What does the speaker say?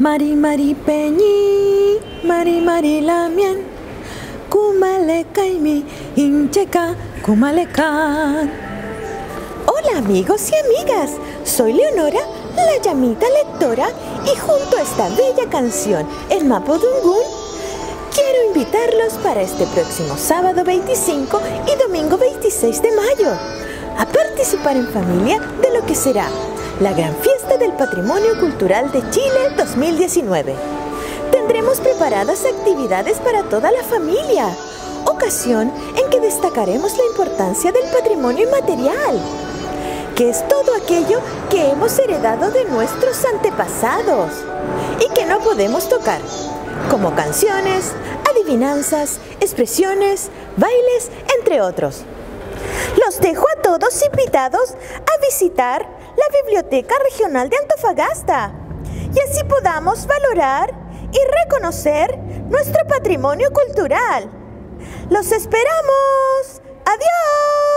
Mari Mari Peñi, Mari Mari Lamien, Kumale Kaimi, Incheca. Hola amigos y amigas, soy Leonora, la llamita lectora, y junto a esta bella canción, El Mapudungún, quiero invitarlos para este próximo sábado 25 y domingo 26 de mayo a participar en familia de lo que será la gran fiesta del Patrimonio Cultural de Chile 2019. Tendremos preparadas actividades para toda la familia, ocasión en que destacaremos la importancia del patrimonio inmaterial, que es todo aquello que hemos heredado de nuestros antepasados y que no podemos tocar, como canciones, adivinanzas, expresiones, bailes, entre otros. Los dejo todos invitados a visitar la Biblioteca Regional de Antofagasta y así podamos valorar y reconocer nuestro patrimonio cultural. ¡Los esperamos! ¡Adiós!